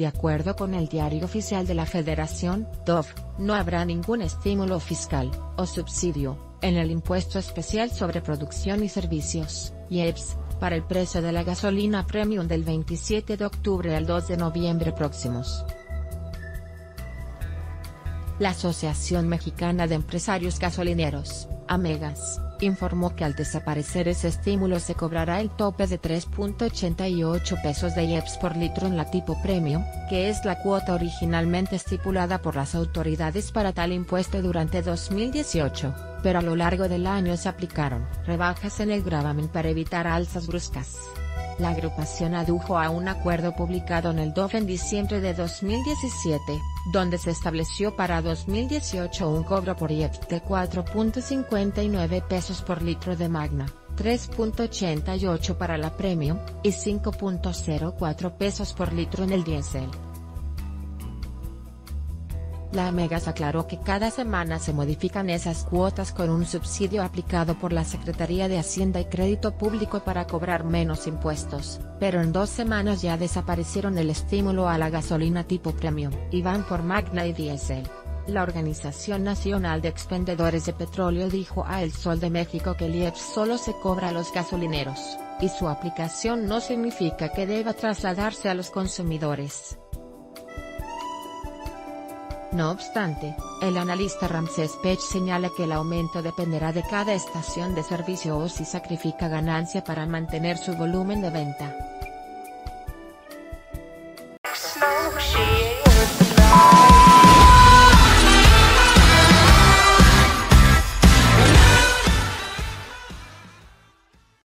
De acuerdo con el diario oficial de la Federación, DOF, no habrá ningún estímulo fiscal, o subsidio, en el impuesto especial sobre producción y servicios, IEPS, para el precio de la gasolina premium del 27 de octubre al 2 de noviembre próximos. La Asociación Mexicana de Empresarios Gasolineros, AMEGAS, informó que al desaparecer ese estímulo se cobrará el tope de 3.88 pesos de IEPS por litro en la tipo premium, que es la cuota originalmente estipulada por las autoridades para tal impuesto durante 2018, pero a lo largo del año se aplicaron rebajas en el gravamen para evitar alzas bruscas. La agrupación adujo a un acuerdo publicado en el DOF en diciembre de 2017, donde se estableció para 2018 un cobro por IEPS de 4.59 pesos por litro de Magna, 3.88 para la Premium, y 5.04 pesos por litro en el diésel. La Amegas aclaró que cada semana se modifican esas cuotas con un subsidio aplicado por la Secretaría de Hacienda y Crédito Público para cobrar menos impuestos, pero en dos semanas ya desaparecieron el estímulo a la gasolina tipo premium y van por Magna y Diesel. La Organización Nacional de Expendedores de Petróleo dijo a El Sol de México que el IEPS solo se cobra a los gasolineros, y su aplicación no significa que deba trasladarse a los consumidores. No obstante, el analista Ramsés Pech señala que el aumento dependerá de cada estación de servicio o si sacrifica ganancia para mantener su volumen de venta.